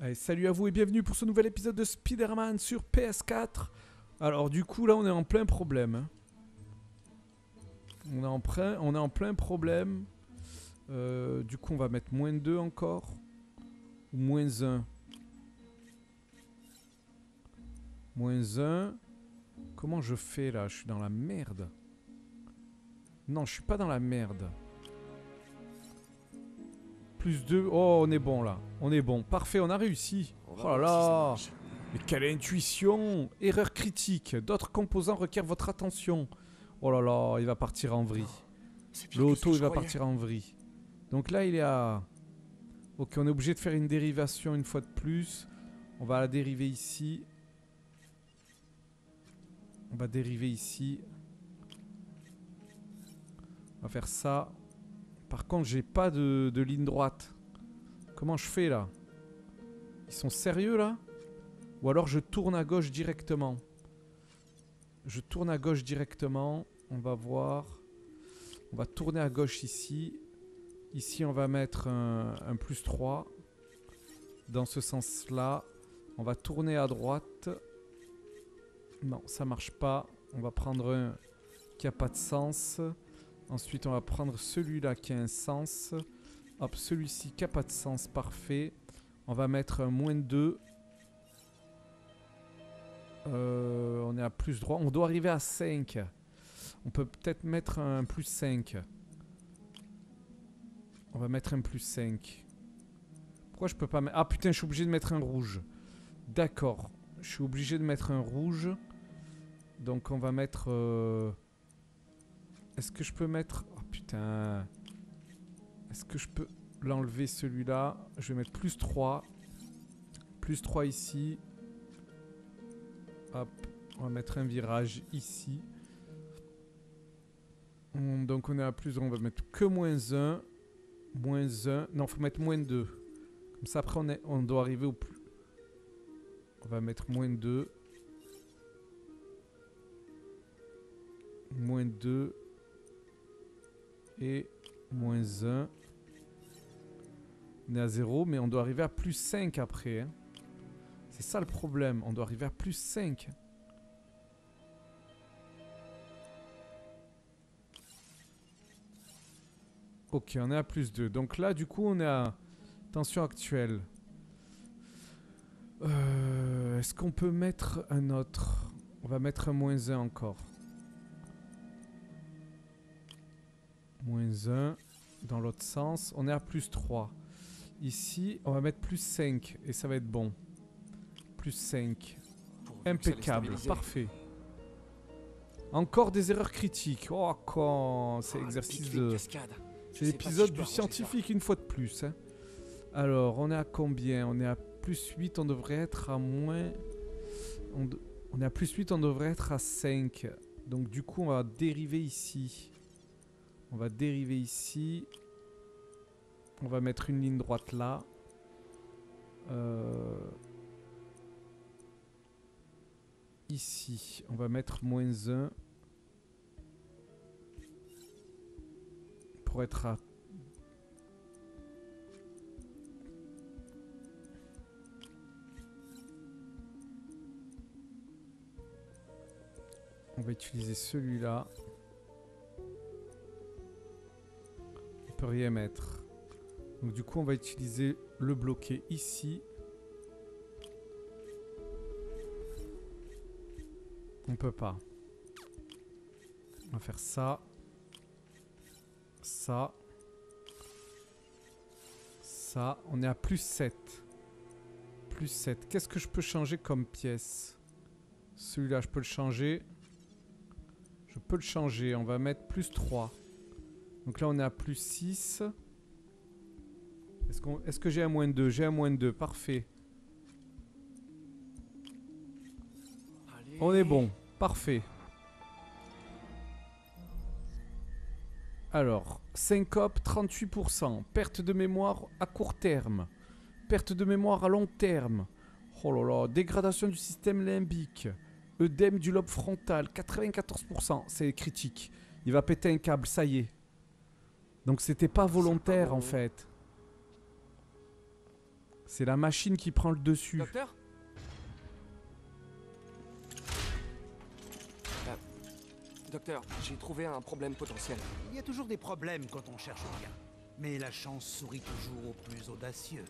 Allez, salut à vous et bienvenue pour ce nouvel épisode de Spider-Man sur PS4. Alors du coup là on est en plein problème. hein. On est en plein, on est en plein problème. Euh, du coup on va mettre moins 2 encore. Ou moins 1. Moins 1. Comment je fais là? Je suis dans la merde. Non, je suis pas dans la merde. Plus 2. Oh, on est bon là. On est bon. Parfait, on a réussi. On Oh là si là. Mais quelle intuition Erreur critique. D'autres composants requièrent votre attention. Oh là là, il va partir en vrille. L'auto, que il va croyais. partir en vrille. Donc là, il est à... Ok, on est obligé de faire une dérivation une fois de plus. On va la dériver ici. On va dériver ici. On va faire ça. Par contre, j'ai pas de, ligne droite. Comment je fais là? Ils sont sérieux là? Ou alors je tourne à gauche directement Je tourne à gauche directement. On va voir. On va tourner à gauche ici. Ici, on va mettre un, un plus 3. Dans ce sens-là. On va tourner à droite. Non, ça marche pas. On va prendre un qui a pas de sens. Ensuite, on va prendre celui-là qui a un sens. Hop, celui-ci qui a pas de sens. Parfait. On va mettre un moins 2. Euh, on est à plus droit. On doit arriver à 5. On peut peut-être mettre un plus 5. On va mettre un plus 5. Pourquoi je peux pas mettre... Ah putain, je suis obligé de mettre un rouge. D'accord. Je suis obligé de mettre un rouge. Donc on va mettre... euh, Est-ce que je peux mettre... Oh putain. Est-ce que je peux l'enlever celui-là? Je vais mettre plus 3. Plus 3 ici. Hop. On va mettre un virage ici. Hum, Donc on est à plus, on va mettre que moins 1. Moins 1. Non, faut mettre moins 2. Comme ça, après, on doit arriver au plus. On va mettre moins 2. Moins 2. Et moins 1. On est à 0, mais on doit arriver à plus 5 après. hein. C'est ça le problème. On doit arriver à plus 5. Ok, on est à plus 2. Donc là, du coup, on est à tension actuelle. Euh, Est-ce qu'on peut mettre un autre? On va mettre un moins 1 encore. Moins 1 dans l'autre sens. On est à plus 3. Ici, on va mettre plus 5 et ça va être bon. Plus 5. Pourvu que ça les Impeccable, parfait. Encore des erreurs critiques. Oh, quand c'est une exercice de... C'est l'épisode du scientifique une fois de plus. hein. Alors, on est à combien? On est à plus 8, on devrait être à moins... On, de- on est à plus 8, on devrait être à 5. Donc du coup, on va dériver ici. On va dériver ici. On va mettre une ligne droite là. Euh, Ici, on va mettre moins 1. Pour être à On va utiliser celui-là. Peut rien mettre. Donc du coup, on va utiliser le bloqué ici. On peut pas. On va faire ça. Ça. Ça. On est à plus 7. Plus 7. Qu'est-ce que je peux changer comme pièce? Celui-là, je peux le changer. Je peux le changer. On va mettre plus 3. Donc là, on est à plus 6. Est-ce que j'ai un moins 2 J'ai un moins 2. Parfait. On est bon. Parfait. Alors, syncope 38%. Perte de mémoire à court terme. Perte de mémoire à long terme. Oh là là. Dégradation du système limbique. œdème du lobe frontal, 94%. C'est critique. Il va péter un câble, ça y est. Donc c'était pas volontaire en fait. C'est la machine qui prend le dessus. Docteur Euh, Docteur, j'ai trouvé un problème potentiel. Il y a toujours des problèmes quand on cherche bien. Mais la chance sourit toujours aux plus audacieux.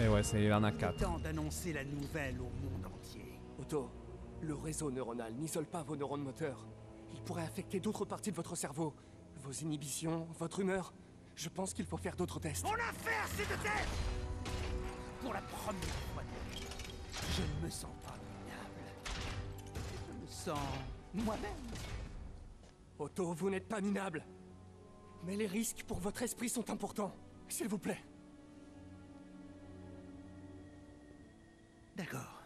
Eh ouais, c'est il en a Il est 4. temps d'annoncer la nouvelle au monde entier. Otto, le réseau neuronal n'isole pas vos neurones moteurs. Il pourrait affecter d'autres parties de votre cerveau. Vos inhibitions, votre humeur. Je pense qu'il faut faire d'autres tests. Mon affaire, c'est de tête Pour la première fois de vie, je ne me sens pas minable. Je me sens moi-même. Otto, vous n'êtes pas minable. Mais les risques pour votre esprit sont importants. S'il vous plaît. D'accord.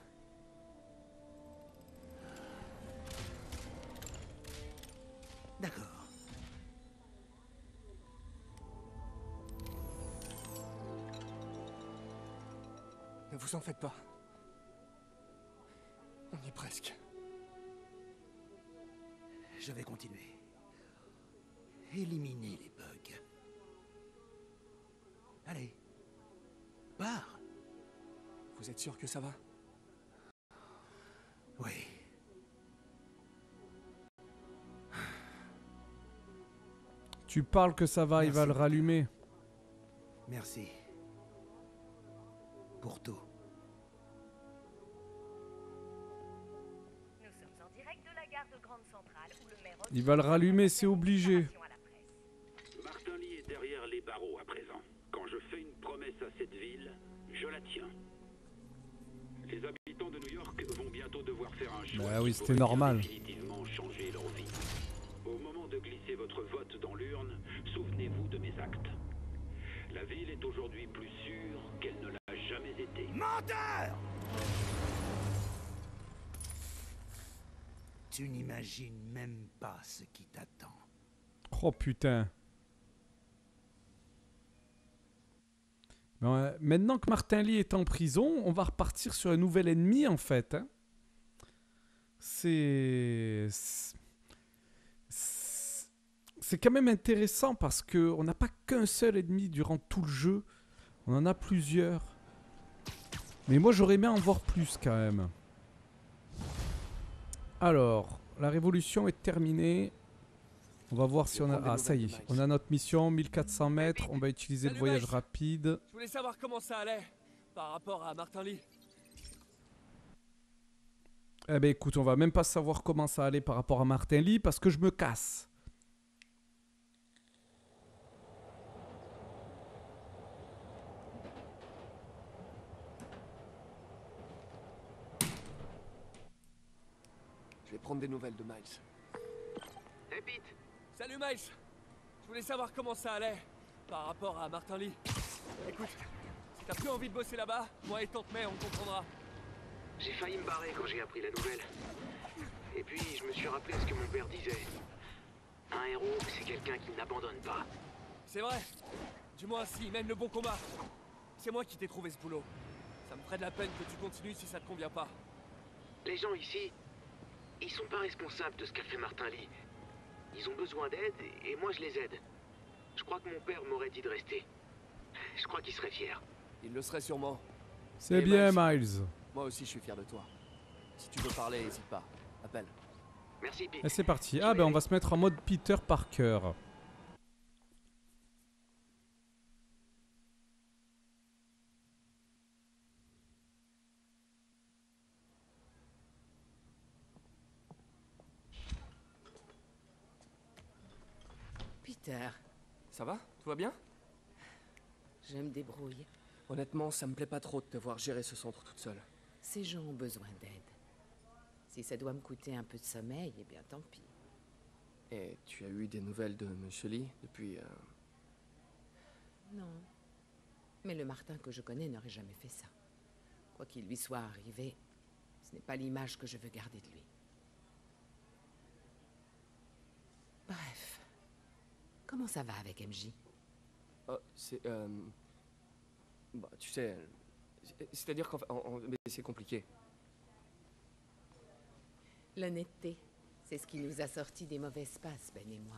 D'accord. Ne vous en faites pas. On y est presque. Je vais continuer. Éliminer les bugs. Allez. Pars. Vous êtes sûr que ça va? Tu parles que ça va, il va Merci. le rallumer. Merci. Pour tout. Nous sommes en direct de la gare de Grande Centrale où le maire Il va le rallumer, c'est obligé. Martin Lee est derrière les barreaux à présent. Quand je fais une promesse à cette ville, je la tiens. Les habitants de New York vont bientôt devoir faire un choix. Bah oui, c'était normal. Glisser votre vote dans l'urne, souvenez-vous de mes actes. La ville est aujourd'hui plus sûre qu'elle ne l'a jamais été. Menteur Tu n'imagines même pas ce qui t'attend. Oh putain. Bon, euh, maintenant que Martin Lee est en prison, on va repartir sur un nouvel ennemi en fait. hein. C'est. C'est- quand même intéressant parce que on n'a pas qu'un seul ennemi durant tout le jeu. On en a plusieurs. Mais moi j'aurais aimé en voir plus quand même. Alors, la révolution est terminée. On va voir si on a... Ah, ça y est. On a notre mission, 1400 mètres. On va utiliser le voyage rapide. Je voulais savoir comment ça allait par rapport à Martin Lee. Eh ben écoute, on va même pas savoir comment ça allait par rapport à Martin Lee parce que je me casse. Prendre des nouvelles de Miles. Hey Pete, Salut Miles Je voulais savoir comment ça allait par rapport à Martin Lee. Écoute, si t'as plus envie de bosser là-bas, moi et Tante May, on comprendra. J'ai failli me barrer quand j'ai appris la nouvelle. Et puis, je me suis rappelé ce que mon père disait. Un héros, c'est quelqu'un qui n'abandonne pas. C'est vrai Du moins s'il mène le bon combat. C'est moi qui t'ai trouvé ce boulot. Ça me ferait de la peine que tu continues si ça te convient pas. Les gens ici, ils sont pas responsables de ce qu'a fait Martin Lee. Ils ont besoin d'aide et moi je les aide. Je crois que mon père m'aurait dit de rester. Je crois qu'il serait fier. Il le serait sûrement. C'est Eh bien, Miles. Moi aussi je suis fier de toi. Si tu veux parler, n'hésite pas. Appelle. Merci Pete. Et c'est parti. Ah ben on va se mettre en mode Peter Parker. Peter, Ça va? Tout va bien? Je me débrouille. Honnêtement, ça me plaît pas trop de te voir gérer ce centre toute seule. Ces gens ont besoin d'aide. Si ça doit me coûter un peu de sommeil, eh bien tant pis. Et tu as eu des nouvelles de Monsieur Lee depuis... euh, Non. Mais le Martin que je connais n'aurait jamais fait ça. Quoi qu'il lui soit arrivé, ce n'est pas l'image que je veux garder de lui. Comment ça va avec MJ Oh, c'est... euh, Bah, tu sais... c'est- C'est-à-dire qu'en c'est compliqué. L'honnêteté, c'est ce qui nous a sortis des mauvaises passes, Ben et moi.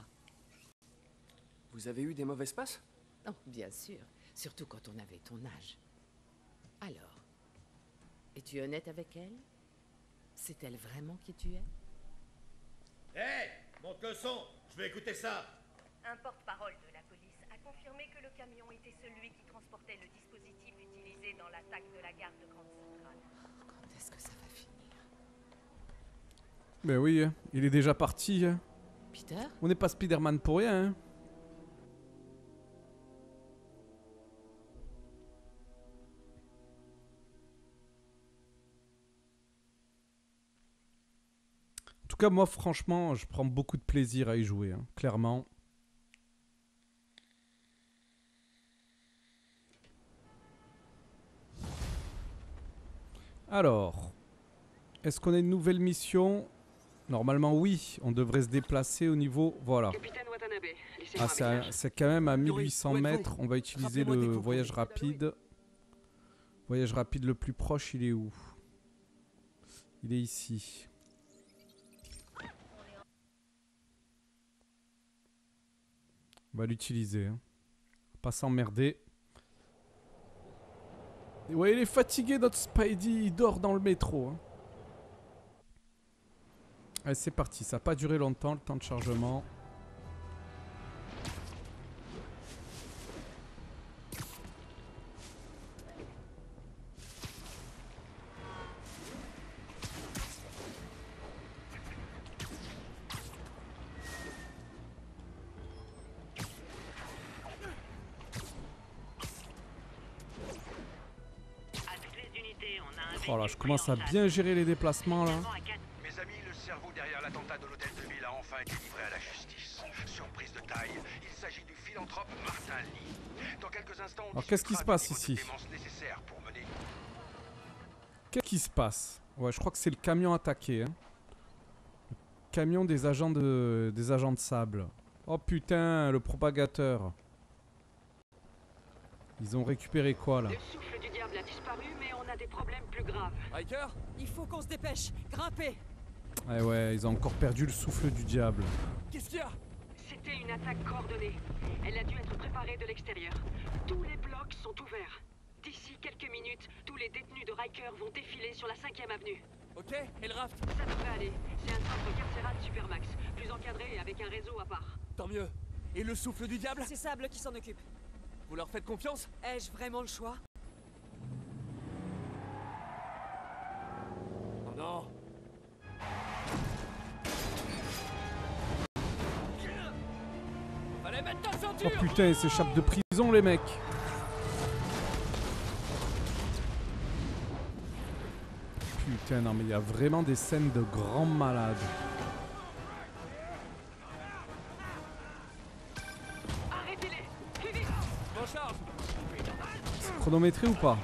Vous avez eu des mauvaises passes Oh, bien sûr. Surtout quand on avait ton âge. Alors, es-tu honnête avec elle? C'est elle vraiment qui tu es? Hé Monte le son Je veux écouter ça Un porte-parole de la police a confirmé que le camion était celui qui transportait le dispositif utilisé dans l'attaque de la gare de Grande Centrale. Quand est-ce que ça va finir Ben oui, hein. il est déjà parti. hein. Peter On n'est pas Spider-Man pour rien. hein. En tout cas, moi, franchement, je prends beaucoup de plaisir à y jouer, hein, clairement. Alors, est-ce qu'on a une nouvelle mission? Normalement, oui. On devrait se déplacer au niveau... Voilà. Ah, c'est quand même à Yuri, 1800 où êtes-vous mètres. On va utiliser le voyage rapide. Voyage rapide le plus proche, il est où? Il est ici. On va l'utiliser. hein. Pas s'emmerder. Ouais, il est fatigué, notre Spidey. Il dort dans le métro. hein. Allez, c'est parti. Ça n'a pas duré longtemps, le temps de chargement. Oh là, je commence à bien gérer les déplacements là. chasse. à quatre- Mes amis, le cerveau derrière l'attentat de l'hôtel de ville a enfin été livré à la justice. Surprise de taille, il s'agit du philanthrope Martin Lee. Dans quelques instants, on Alors, qu'est-ce qui se passe ici Qu'est-ce qui se passe Ouais, je crois que c'est le camion attaqué. hein. Le camion des agents de des agents de sable. Oh putain, le propagateur. Ils ont récupéré quoi là? Le souffle du diable a disparu, mais on a des problèmes plus graves. Riker Il faut qu'on se dépêche. Grimpez Ouais ouais, ils ont encore perdu le souffle du diable. Qu'est-ce qu'il y a? C'était une attaque coordonnée. Elle a dû être préparée de l'extérieur. Tous les blocs sont ouverts. D'ici quelques minutes, tous les détenus de Riker vont défiler sur la 5ème avenue. Ok, et le raft? Ça devrait aller. C'est un centre carcéral Supermax, plus encadré et avec un réseau à part. Tant mieux. Et le souffle du diable? C'est Sable qui s'en occupe. Vous leur faites confiance? Ai-je vraiment le choix? Non Fallait mettre ta Oh putain, ils s'échappent de prison les mecs. Putain, non mais il y a vraiment des scènes de grands malades. Arrêtez-les. Chronométré ou pas?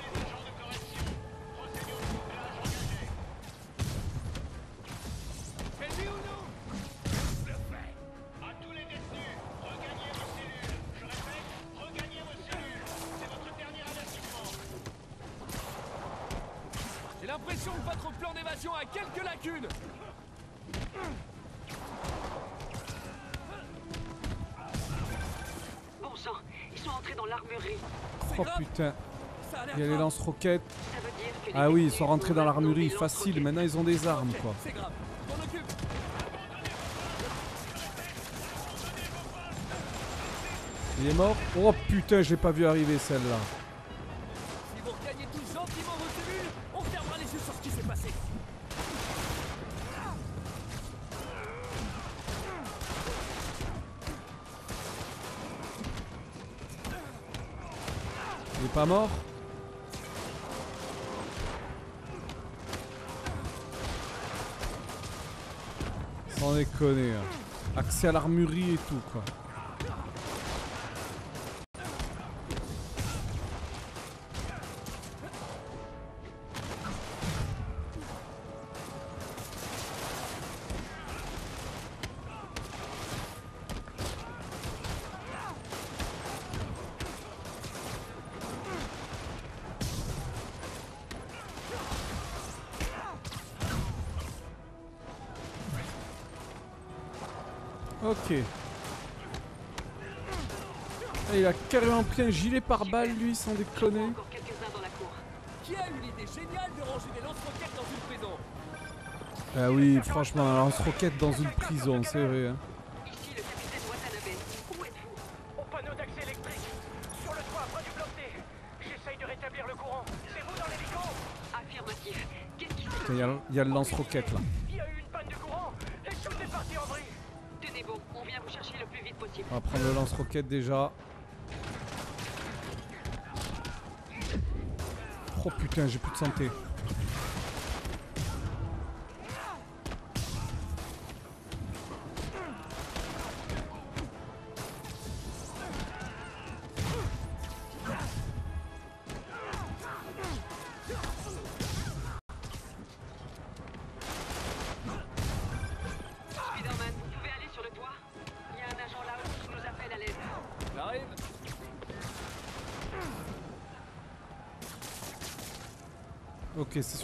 L'impression que votre plan d'évasion a quelques lacunes. Bon sang, ils sont entrés dans l'armurerie. Oh grave. putain, il y a les lance-roquettes. Ah oui, ils sont rentrés dans l'armurerie, facile, maintenant ils ont des armes quoi. C'est grave, m'en occupe. Il est mort. Oh putain, j'ai pas vu arriver celle-là. Il pas mort Sans déconner. hein. Accès à l'armurerie et tout quoi. Ok. Ah, il a carrément pris un gilet par balle, lui, sans déconner. Qui a eu l'idée géniale de ranger des lance-roquettes dans une prison Ah oui, franchement, un lance-roquette dans une prison, c'est vrai. hein. Ici le capitaine Watanabe. Où êtes-vous Au panneau d'accès électrique. Sur le toit, près du bloc D. J'essaye de rétablir le courant. C'est vous dans l'hélico Affirmatif. Qu'est-ce qui s'est Putain, Il y a, il y a le lance-roquette là. On va prendre le lance-roquette déjà. Oh putain, j'ai plus de santé.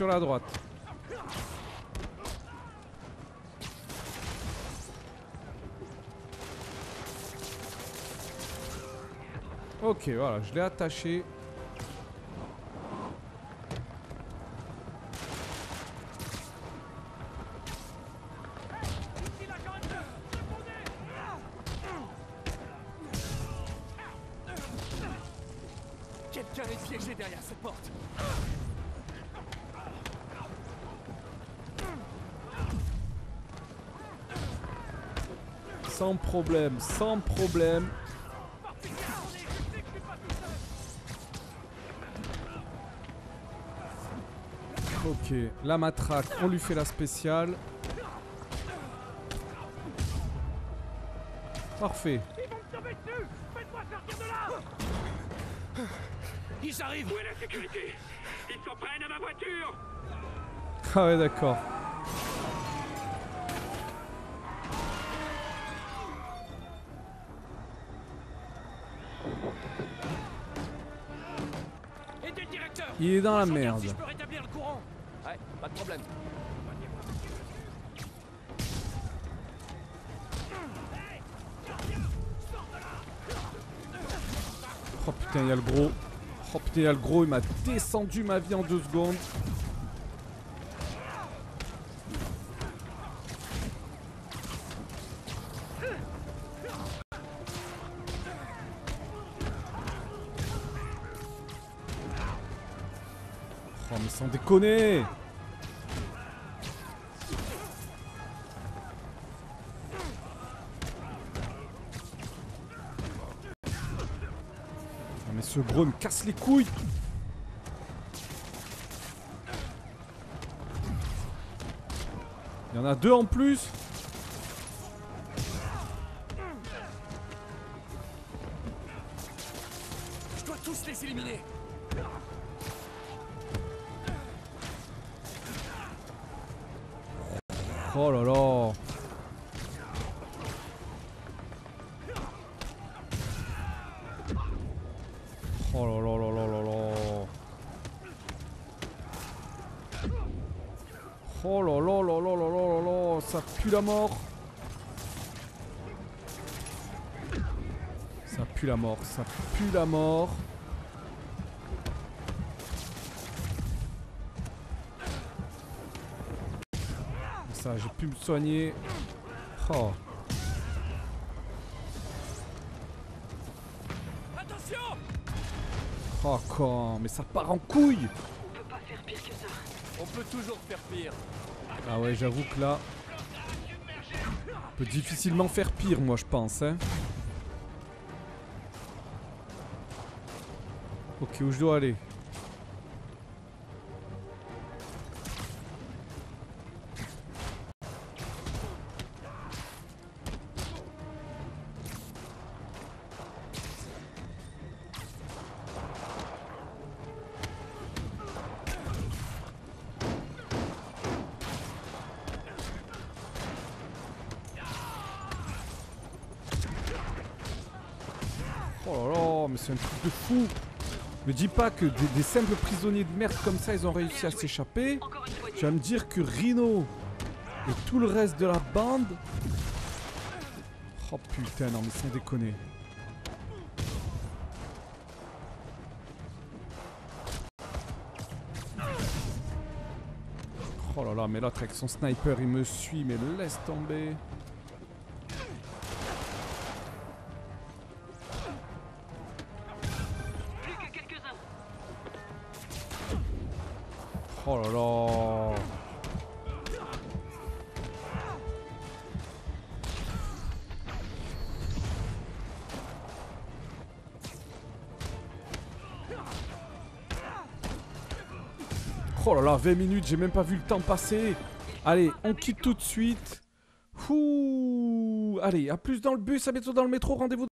Sur la droite. Ok, voilà, je l'ai attaché. Problème, sans problème. Ok, la matraque, on lui fait la spéciale. Parfait. Ils arrivent Où est la sécurité? Ils s'en prennent à ma voiture Ah ouais, d'accord. Il est dans la merde. Si je peux rétablir le courant. Ouais, pas de problème. Oh putain, il y a le gros. Oh putain, il y a le gros, il m'a descendu ma vie en deux secondes. Déconner Ah mais ce gros me casse les couilles. Il y en a deux en plus. Je dois tous les éliminer. Oh là là Oh là là là là là là Oh là là là là là là là Ça pue la mort Ça pue la mort, ça pue la mort Ça, j'ai pu me soigner. Oh. Attention Oh quand Mais ça part en couille On peut pas faire pire que ça. On peut toujours faire pire. Ah ouais, j'avoue que là... On peut difficilement faire pire, moi, je pense, hein. Ok, où je dois aller? mais c'est un truc de fou Me dis pas que des, simples prisonniers de merde comme ça, ils ont réussi à s'échapper. Tu vas me dire que Rino et tout le reste de la bande... Oh putain, non mais sans déconner. Oh là là, mais l'autre avec son sniper, il me suit, mais laisse tomber. 20 minutes, j'ai même pas vu le temps passer. Allez, on quitte tout de suite. Ouh. Allez, à plus dans le bus, à bientôt dans le métro, rendez-vous